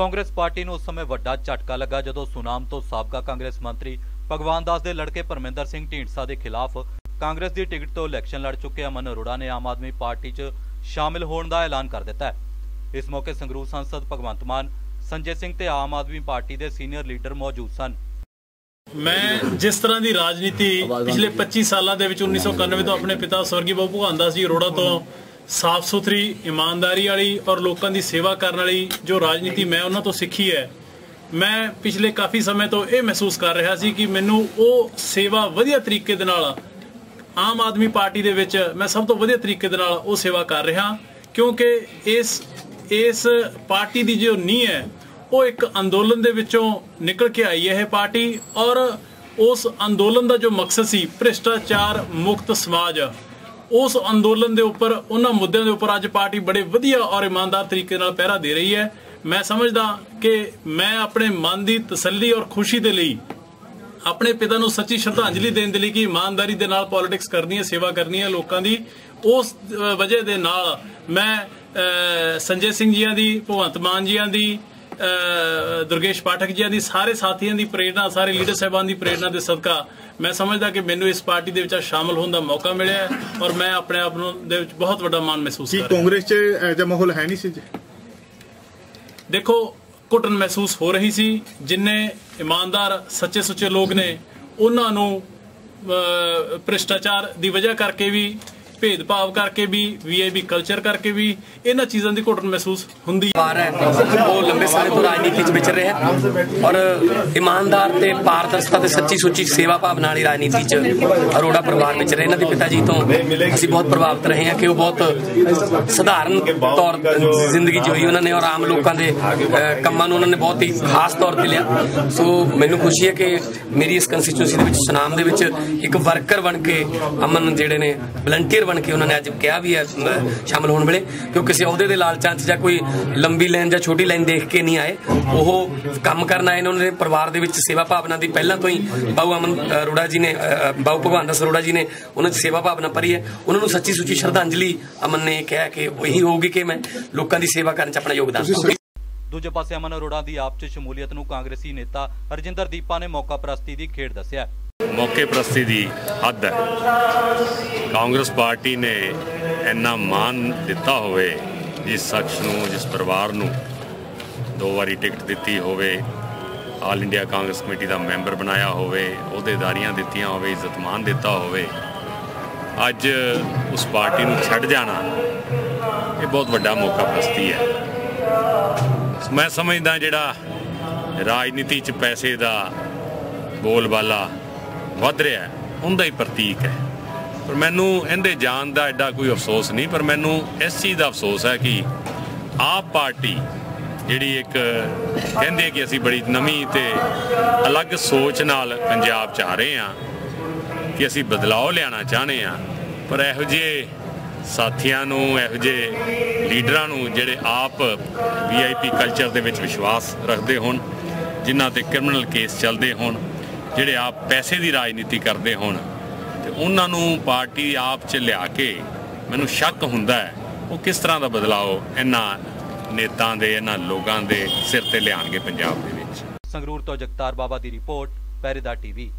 Congress party ਨੂੰ ਉਸ ਸਮੇਂ ਵੱਡਾ ਝਟਕਾ ਲੱਗਾ ਜਦੋਂ ਸੁਨਾਮ ਤੋਂ ਸਾਬਕਾ ਕਾਂਗਰਸ ਮੰਤਰੀ ਭਗਵਾਨ ਦਾਸ ਦੇ ਲੜਕੇ ਪਰਮਿੰਦਰ ਸਿੰਘ ਢੀਂਡਸਾ ਦੇ ਖਿਲਾਫ ਕਾਂਗਰਸ ਦੀ ਟਿਕਟ ਤੋਂ ਇਲੈਕਸ਼ਨ ਲੜ ਚੁੱਕੇ ਅਮਨ ਅਰੋੜਾ ਨੇ ਆਮ ਆਦਮੀ ਪਾਰਟੀ 'ਚ ਸ਼ਾਮਿਲ ਹੋਣ ਦਾ ਐਲਾਨ ਕਰ ਦਿੱਤਾ ਹੈ। ਇਸ ਮੌਕੇ ਸੰਗਰੂਰ ਸੰਸਦ ਭਗਵੰਤ ਮਾਨ, ਸੰਜੇ ਸਿੰਘ ਤੇ ਆਮ ਆਦਮੀ ਪਾਰਟੀ ਦੇ ਸੀਨੀਅਰ ਲੀਡਰ ਮੌਜੂਦ ਸਨ। ਮੈਂ ਜਿਸ ਤਰ੍ਹਾਂ ਦੀ ਰਾਜਨੀਤੀ ਪਿਛਲੇ 25 ਸਾਲਾਂ ਦੇ ਵਿੱਚ 1991 ਤੋਂ ਆਪਣੇ ਪਿਤਾ ਸਵਰਗੀ ਬਾਬੂ ਭਗਵਾਨ ਦਾਸ ਜੀ ਅਰੋੜਾ ਤੋਂ ਸਾਫ਼ ਸੁਥਰੀ ਇਮਾਨਦਾਰੀ ਵਾਲੀ ਔਰ ਲੋਕਾਂ ਦੀ ਸੇਵਾ ਕਰਨ ਵਾਲੀ ਜੋ ਰਾਜਨੀਤੀ ਮੈਂ ਉਹਨਾਂ ਤੋਂ ਸਿੱਖੀ ਹੈ, ਮੈਂ ਪਿਛਲੇ ਕਾਫੀ ਸਮੇਂ ਤੋਂ ਇਹ ਮਹਿਸੂਸ ਕਰ ਰਿਹਾ ਸੀ ਕਿ ਮੈਨੂੰ ਉਹ ਸੇਵਾ ਵਧੀਆ ਤਰੀਕੇ ਦੇ ਨਾਲ ਆਮ ਆਦਮੀ ਪਾਰਟੀ ਦੇ ਵਿੱਚ ਮੈਂ ਸਭ ਤੋਂ ਵਧੀਆ ਤਰੀਕੇ ਦੇ ਨਾਲ ਉਹ ਸੇਵਾ ਕਰ ਰਿਹਾ, ਕਿਉਂਕਿ ਇਸ ਇਸ ਪਾਰਟੀ ਦੀ ਜੋ ਨੀਂਹ ਹੈ, ਉਹ ਇੱਕ ਅੰਦੋਲਨ ਦੇ ਵਿੱਚੋਂ ਨਿਕਲ ਕੇ ਆਈ ਹੈ ਇਹ ਪਾਰਟੀ ਔਰ ਉਸ ਅੰਦੋਲਨ ਦਾ ਜੋ ਮਕਸਦ ਸੀ ਭ੍ਰਿਸ਼ਟਾਚਾਰ ਮੁਕਤ ਸਮਾਜ ਉਸ ਅੰਦੋਲਨ ਦੇ ਉੱਪਰ, ਉਹਨਾਂ ਮੁੱਦਿਆਂ ਦੇ ਉੱਪਰ ਅੱਜ ਪਾਰਟੀ ਬੜੇ ਵਧੀਆ ਔਰ ਇਮਾਨਦਾਰ ਤਰੀਕੇ ਨਾਲ ਪਹਿਰਾ ਦੇ ਰਹੀ ਹੈ। ਮੈਂ ਸਮਝਦਾ ਕਿ ਮੈਂ ਆਪਣੇ ਮਨ ਦੀ ਤਸੱਲੀ ਔਰ ਖੁਸ਼ੀ ਦੇ ਲਈ ਆਪਣੇ ਪਿਤਾ ਨੂੰ ਸੱਚੀ ਸ਼ਰਧਾਂਜਲੀ ਦੇਣ ਦੇ ਲਈ ਕਿ ਇਮਾਨਦਾਰੀ ਦੇ ਨਾਲ ਪੋਲਿਟਿਕਸ ਕਰਨੀ ਹੈ, ਸੇਵਾ ਕਰਨੀ ਹੈ ਲੋਕਾਂ ਦੀ, ਉਸ ਵਜ੍ਹਾ ਦੇ ਨਾਲ ਮੈਂ ਸੰਜੇ ਸਿੰਘ ਜੀਆਂ ਦੀ, ਭਗਵੰਤ ਮਾਨ ਜੀਆਂ ਦੀ ਦੁਰਗੇਸ਼ ਪਾਠਕ ਜੀਆਂ ਦੀ ਸਾਰੇ ਸਾਥੀਆਂ ਦੀ ਪ੍ਰੇਰਣਾ ਸਾਰੇ ਲੀਡਰ ਸਾਹਿਬਾਨ ਦੀ ਪ੍ਰੇਰਣਾ ਦੇ ਸਦਕਾ ਮੈਂ ਸਮਝਦਾ ਕਿ ਮੈਨੂੰ ਇਸ ਪਾਰਟੀ ਦੇ ਵਿੱਚ ਸ਼ਾਮਲ ਹੋਣ ਦਾ ਮੌਕਾ ਮਿਲਿਆ ਔਰ ਮੈਂ ਆਪਣੇ ਆਪ ਨੂੰ ਦੇ ਵਿੱਚ ਬਹੁਤ ਵੱਡਾ ਮਾਣ ਮਹਿਸੂਸ ਕਰ ਰਿਹਾ ਕਾਂਗਰਸ 'ਚ ਜਿਹਾ ਮਾਹੌਲ ਹੈ ਨਹੀਂ ਸੀ ਜੀ? ਦੇਖੋ ਘੁੱਟਣ ਮਹਿਸੂਸ ਹੋ ਰਹੀ ਸੀ ਜਿੰਨੇ ਇਮਾਨਦਾਰ ਸੱਚੇ ਸੁੱਚੇ ਲੋਕ ਨੇ ਉਹਨਾਂ ਨੂੰ ਭ੍ਰਿਸ਼ਟਾਚਾਰ ਦੀ ਵਜ੍ਹਾ ਕਰਕੇ ਵੀ ਭੇਦਭਾਵ ਕਰਕੇ ਵੀ ਵੀਆਈਪੀ ਕਲਚਰ ਕਰਕੇ ਵੀ, ਇਹਨਾਂ ਚੀਜ਼ਾਂ ਦੀ ਘੁੱਟਣ ਮਹਿਸੂਸ ਹੁੰਦੀ ਹੈ। ਉਹ ਲੰਬੇ ਸਮੇਂ ਤੋਂ ਰਾਜਨੀਤੀ 'ਚ ਵਿਚਰ ਰਿਹਾ ਔਰ ਇਮਾਨਦਾਰ ਤੇ ਪਾਰਦਰਸ਼ਤਾ ਤੇ ਸੱਚੀ ਸੁੱਚੀ ਸੇਵਾ ਭਾਵਨਾ ਵਾਲੀ ਰਾਜਨੀਤੀ 'ਚ ਅਰੋੜਾ ਪਰਿਵਾਰ ਵਿੱਚ ਰਹੇ। ਇਹਨਾਂ ਦੇ ਪਿਤਾ ਜੀ ਤੋਂ ਅਸੀਂ ਬਹੁਤ ਪ੍ਰਭਾਵਿਤ ਰਹੇ ਹਾਂ ਕਿ ਉਹ ਬਹੁਤ ਸਧਾਰਨ ਤੌਰ ਜ਼ਿੰਦਗੀ ਜਿਉਈ ਉਹਨਾਂ ਨੇ ਔਰ ਆਮ ਲੋਕਾਂ ਦੇ ਕੰਮਾਂ ਨੂੰ ਉਹਨਾਂ ਨੇ ਬਹੁਤ ਹੀ ਖਾਸ ਤੌਰ ਤੇ ਲਿਆ। ਸੋ ਮੈਨੂੰ ਖੁਸ਼ੀ ਹੈ ਕਿ ਮੇਰੀ ਇਸ ਕੰਸਟੀਚੁਐਂਸੀ ਦੇ ਵਿੱਚ, ਸੁਨਾਮ ਦੇ ਵਿੱਚ ਇੱਕ ਵਰਕਰ ਬਣ ਕੇ ਅਮਨ ਜਿਹੜੇ ਨੇ ਵਲੰਟੀਅਰ ਬਣ ਕੇ ਉਹਨਾਂ ਨੇ ਅੱਜ ਕਿਹਾ ਵੀ ਹੈ ਸ਼ਾਮਲ ਹੋਣ ਵੇਲੇ ਕਿ ਉਹ ਕਿਸੇ ਅਹੁਦੇ ਦੇ ਲਾਲਚਾਂ 'ਚ ਜਾਂ ਕੋਈ ਲੰਬੀ ਲਾਈਨ ਜਾਂ ਛੋਟੀ ਲਾਈਨ ਦੇਖ ਕੇ ਨਹੀਂ ਆਏ। ਉਹ ਕੰਮ ਕਰਨ ਆਏ ਨੇ ਉਹਨਾਂ ਦੇ ਪਰਿਵਾਰ ਦੇ ਵਿੱਚ ਸੇਵਾ ਭਾਵਨਾ ਦੀ ਪਹਿਲਾਂ ਤੋਂ ਹੀ ਬਾਊ ਅਮਨ ਅਰੋੜਾ ਜੀ ਨੇ ਬਾਊ ਭਗਵਾਨ ਦਾਸ ਅਰੋੜਾ ਜੀ ਨੇ ਉਹਨਾਂ 'ਚ ਸੇਵਾ ਭਾਵਨਾ ਭਰੀ ਹੈ। ਉਹਨਾਂ ਨੂੰ ਸੱਚੀ ਸੁੱਚੀ ਸ਼ਰਧਾਂਜਲੀ ਅਮਨ ਨੇ ਕਿਹਾ ਕਿ ਇਹੀ ਹੋਊਗੀ ਕਿ ਮੈਂ ਲੋਕਾਂ ਦੀ ਸੇਵਾ ਕਰਨ 'ਚ ਆਪਣਾ ਯੋਗਦਾਨ ਦੂਜੇ ਪਾਸੇ ਅਮਨ ਅਰੋੜਾ ਦੀ ਆਪ 'ਚ ਸ਼ਮੂਲੀਅਤ ਨੂੰ ਕਾਂਗਰਸੀ ਨੇਤਾ ਹਰਜਿੰਦਰ ਦੀਪਾ ਨੇ ਮੌਕਾ ਪ੍ਰਸਤੀ ਦੀ ਖੇਡ ਦੱਸਿਆ। ਮੌਕੇ ਪ੍ਰਸਤੀ ਦੀ ਹੱਦ ਹੈ। ਕਾਂਗਰਸ ਪਾਰਟੀ ਨੇ ਇੰਨਾ ਮਾਨ ਦਿੱਤਾ ਹੋਵੇ ਜਿਸ ਸ਼ਖਸ ਨੂੰ, ਜਿਸ ਪਰਿਵਾਰ ਨੂੰ ਦੋ ਵਾਰੀ ਟਿਕਟ ਦਿੱਤੀ ਹੋਵੇ, ਆਲ ਇੰਡੀਆ ਕਾਂਗਰਸ ਕਮੇਟੀ ਦਾ ਮੈਂਬਰ ਬਣਾਇਆ ਹੋਵੇ, ਅਹੁਦੇਦਾਰੀਆਂ ਦਿੱਤੀਆਂ ਹੋਵੇ, ਇੱਜ਼ਤ ਮਾਨ ਦਿੱਤਾ ਹੋਵੇ, ਅੱਜ ਉਸ ਪਾਰਟੀ ਨੂੰ ਛੱਡ ਜਾਣਾ ਇਹ ਬਹੁਤ ਵੱਡਾ ਮੌਕਾ ਪ੍ਰਸਤੀ ਹੈ। ਮੈਂ ਸਮਝਦਾ ਜਿਹੜਾ ਰਾਜਨੀਤੀ 'ਚ ਪੈਸੇ ਦਾ ਬੋਲਬਾਲਾ ਵੱਧ ਰਿਹਾ ਉਹਦਾ ਹੀ ਪ੍ਰਤੀਕ ਹੈ। ਪਰ ਮੈਨੂੰ ਇਹਦੇ ਜਾਣ ਦਾ ਐਡਾ ਕੋਈ ਅਫਸੋਸ ਨਹੀਂ, ਪਰ ਮੈਨੂੰ ਇਸ ਚੀਜ਼ ਦਾ ਅਫਸੋਸ ਹੈ ਕਿ ਆਪ ਪਾਰਟੀ ਜਿਹੜੀ ਇੱਕ ਕਹਿੰਦੇ ਕਿ ਅਸੀਂ ਬੜੀ ਨਵੀਂ ਤੇ ਅਲੱਗ ਸੋਚ ਨਾਲ ਪੰਜਾਬ 'ਚ ਆ ਰਹੇ ਹਾਂ, ਕਿ ਅਸੀਂ ਬਦਲਾਅ ਲਿਆਉਣਾ ਚਾਹੁੰਦੇ ਹਾਂ। ਪਰ ਇਹੋ ਜਿਹੇ ਸਾਥੀਆਂ ਨੂੰ, ਇਹੋ ਜਿਹੇ ਲੀਡਰਾਂ ਨੂੰ ਜਿਹੜੇ ਆਪ ਵੀਆਈਪੀ ਕਲਚਰ ਦੇ ਵਿੱਚ ਵਿਸ਼ਵਾਸ ਰੱਖਦੇ ਹੋਣ, ਜਿਨ੍ਹਾਂ ਤੇ ਕ੍ਰਿਮੀਨਲ ਕੇਸ ਚੱਲਦੇ ਹੋਣ ਜਿਹੜੇ ਆਪ ਪੈਸੇ ਦੀ ਰਾਜਨੀਤੀ ਕਰਦੇ ਹੋਣ ਤੇ ਉਹਨਾਂ ਨੂੰ ਪਾਰਟੀ ਆਪ 'ਚ ਲਿਆ ਕੇ ਮੈਨੂੰ ਸ਼ੱਕ ਹੁੰਦਾ ਹੈ ਉਹ ਕਿਸ ਤਰ੍ਹਾਂ ਦਾ ਬਦਲਾਅ ਇਹਨਾਂ ਨੇਤਾ ਦੇ, ਇਹਨਾਂ ਲੋਕਾਂ ਦੇ ਸਿਰ ਤੇ ਲਿਆਣਗੇ ਪੰਜਾਬ ਦੇ ਵਿੱਚ। ਸੰਗਰੂਰ ਤੋਂ ਜਗਤਾਰ ਬਾਬਾ ਦੀ ਰਿਪੋਰਟ ਪਹਿਰੇਦਾਰ ਟੀਵੀ।